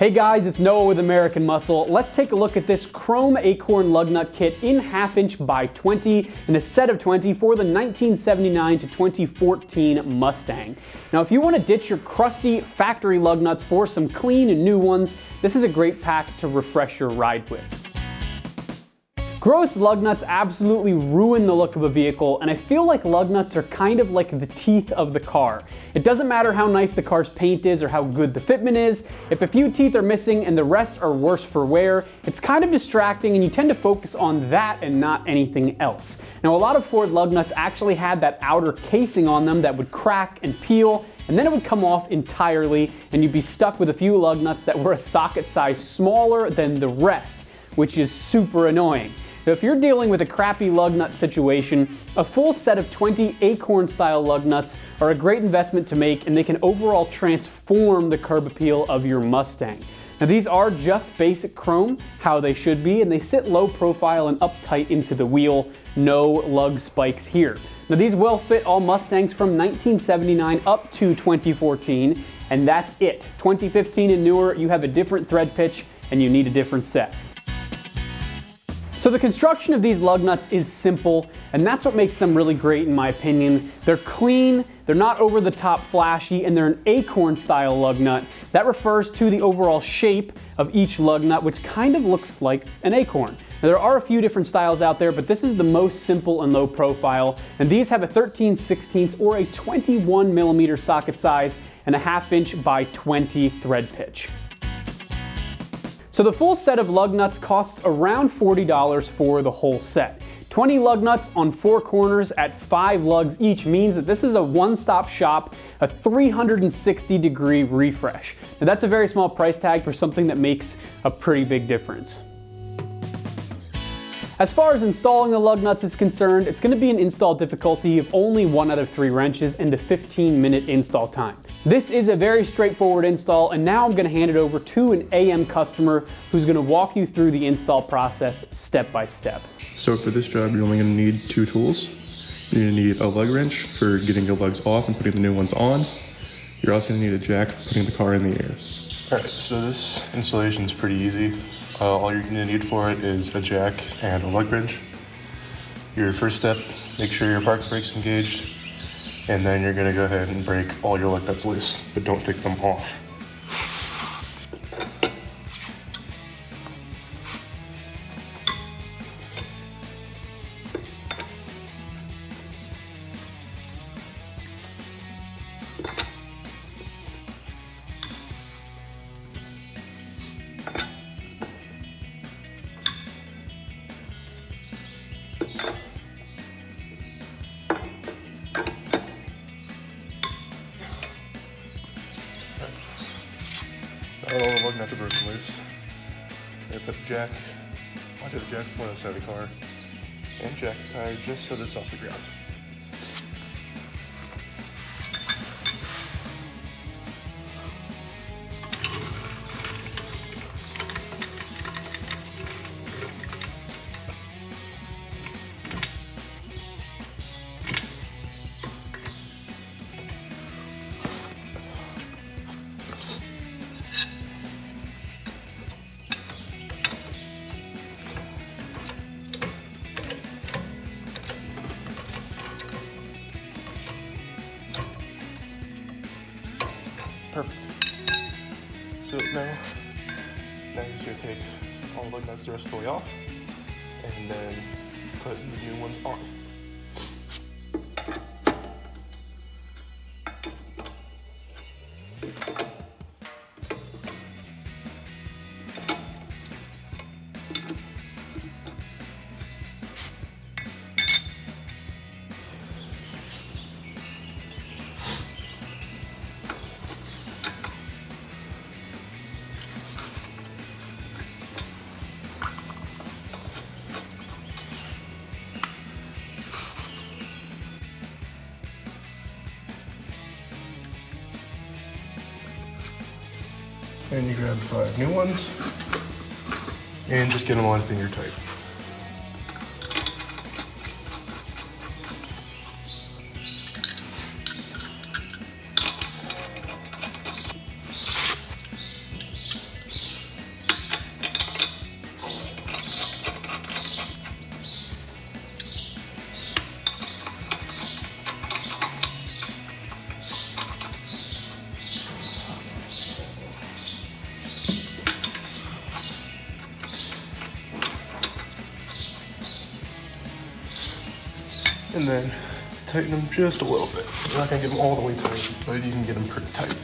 Hey guys, it's Noah with American Muscle. Let's take a look at this chrome acorn lug nut kit in half inch by 20 and a set of 20 for the 1979 to 2014 Mustang. Now if you want to ditch your crusty factory lug nuts for some clean and new ones, this is a great pack to refresh your ride with. Gross lug nuts absolutely ruin the look of a vehicle, and I feel like lug nuts are kind of like the teeth of the car. It doesn't matter how nice the car's paint is or how good the fitment is, if a few teeth are missing and the rest are worse for wear, it's kind of distracting and you tend to focus on that and not anything else. Now a lot of Ford lug nuts actually had that outer casing on them that would crack and peel, and then it would come off entirely and you'd be stuck with a few lug nuts that were a socket size smaller than the rest, which is super annoying. Now, if you're dealing with a crappy lug nut situation, a full set of 20 acorn style lug nuts are a great investment to make and they can overall transform the curb appeal of your Mustang. Now these are just basic chrome, how they should be, and they sit low profile and uptight into the wheel, no lug spikes here. Now these will fit all Mustangs from 1979 up to 2014, and that's it. 2015 and newer, you have a different thread pitch and you need a different set. So the construction of these lug nuts is simple, and that's what makes them really great in my opinion. They're clean, they're not over the top flashy, and they're an acorn style lug nut. That refers to the overall shape of each lug nut, which kind of looks like an acorn. Now, there are a few different styles out there, but this is the most simple and low profile. And these have a 13 16 or a 21 millimeter socket size and a half inch by 20 thread pitch. So the full set of lug nuts costs around $40 for the whole set. 20 lug nuts on four corners at five lugs each means that this is a one-stop shop, a 360 degree refresh. Now that's a very small price tag for something that makes a pretty big difference. As far as installing the lug nuts is concerned, it's going to be an install difficulty of only one out of three wrenches and a 15 minute install time. This is a very straightforward install and now I'm gonna hand it over to an AM customer who's gonna walk you through the install process step by step. So for this job, you're only gonna need two tools. You're gonna need a lug wrench for getting your lugs off and putting the new ones on. You're also gonna need a jack for putting the car in the air. All right, so this installation is pretty easy. Uh, all you're gonna need for it is a jack and a lug wrench. Your first step, make sure your park brake's engaged and then you're gonna go ahead and break all your lug nuts loose, but don't take them off. Nuts are broken loose. I put the jack onto the jack point outside the car and jack the tire just so that it's off the ground. So now, now just gonna take all the nuts way off and then put the new ones on. And you grab five new ones and just get them on finger tight. And then tighten them just a little bit. You're not gonna get them all the way tight, but you can get them pretty tight.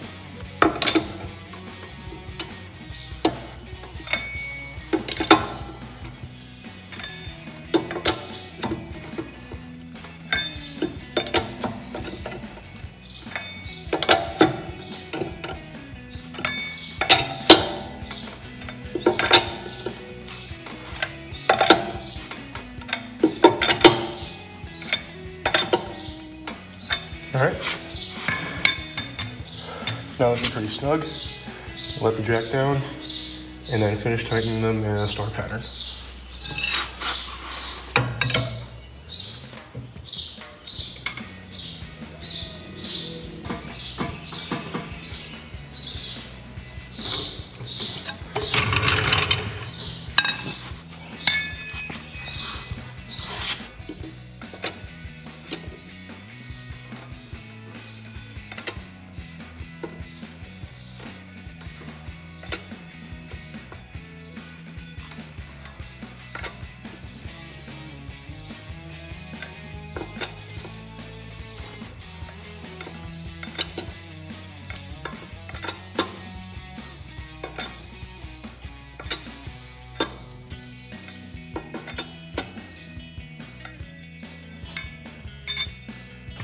Now it's pretty snug. Let the jack down, and then finish tightening them in a star pattern.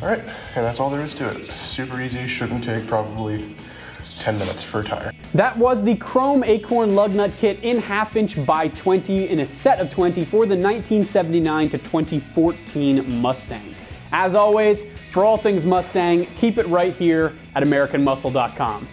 All right, and that's all there is to it. Super easy, shouldn't take probably 10 minutes for a tire. That was the Chrome Acorn lug nut kit in half inch by 20 in a set of 20 for the 1979 to 2014 Mustang. As always, for all things Mustang, keep it right here at AmericanMuscle.com.